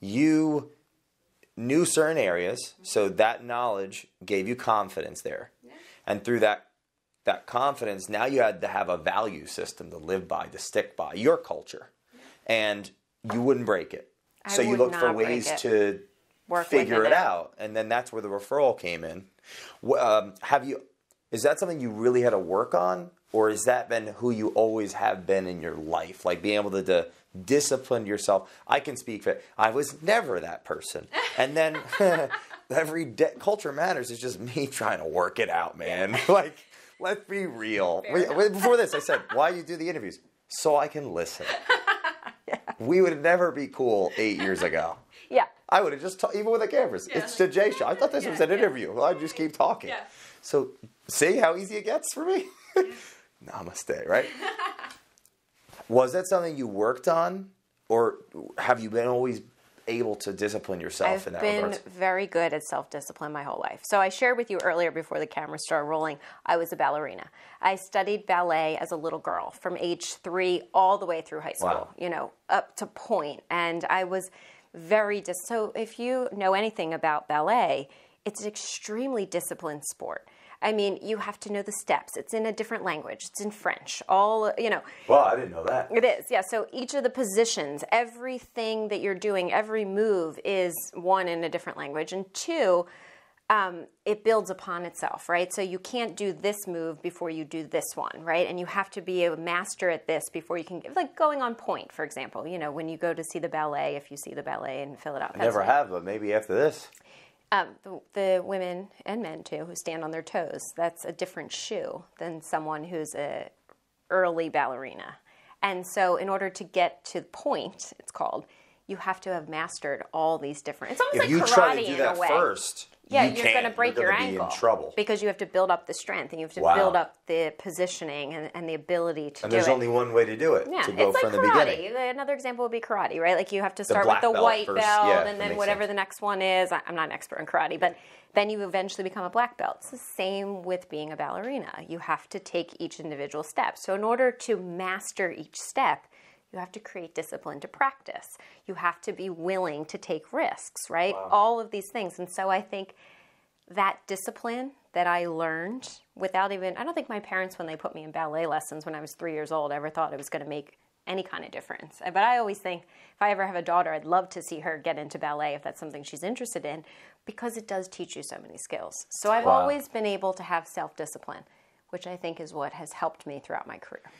you knew certain areas, so that knowledge gave you confidence there. And through that that confidence, now you had to have a value system to live by, to stick by, your culture. And you wouldn't break it. I so you looked for ways to Work figure within it out. And then that's where the referral came in. Um, have you is that something you really had to work on? Or has that been who you always have been in your life? Like being able to, to discipline yourself. I can speak for I was never that person. And then every day, culture matters is just me trying to work it out, man. like, let's be real. Wait, wait, before this, I said, why you do the interviews? So I can listen. We would never be cool eight years ago. Yeah. I would have just ta- even with the cameras. It's the Jay show. I thought this was an interview. Well, I just keep talking. Yeah. So see how easy it gets for me. Namaste. Right? was that something you worked on, or have you been always able to discipline yourself in that reverse? I've in that been regard? very good at self discipline my whole life. So I shared with you earlier before the camera started rolling, I was a ballerina. I studied ballet as a little girl from age three all the way through high school, Wow. you know, up to point. And I was very dis- so if you know anything about ballet, it's an extremely disciplined sport. I mean, you have to know the steps. It's in a different language. It's in French. All, you know, Well, I didn't know that. it is, yeah. So each of the positions, everything that you're doing, every move is one in a different language, and two, um, it builds upon itself, right? So you can't do this move before you do this one, right? And you have to be a master at this before you can, like going on pointe, for example. You know, when you go to see the ballet, if you see the ballet in Philadelphia, I never have, but maybe after this. um, the, the women and men too who stand on their toes that's a different shoe than someone who's a early ballerina and so in order to get to the pointe it's called you have to have mastered all these different it's almost If like you karate try to do in that a way first, yeah, you are going to break You're your gonna be ankle in trouble. because you have to build up the strength and you have to Wow. build up the positioning and, and the ability to And do there's it. only one way to do it. Yeah, to go it's from like the karate. beginning. Another example would be karate, right? Like you have to start with the white belt, Yeah, and then whatever sense. the next one is. I'm not an expert in karate, but then you eventually become a black belt. It's the same with being a ballerina. You have to take each individual step. So in order to master each step, you have to create discipline to practice. You have to be willing to take risks, right? All of these things. And so I think that discipline that I learned without even, I don't think my parents, when they put me in ballet lessons when I was three years old, ever thought it was going to make any kind of difference. But I always think if I ever have a daughter, I'd love to see her get into ballet if that's something she's interested in because it does teach you so many skills. So I've Wow. always been able to have self discipline, which I think is what has helped me throughout my career.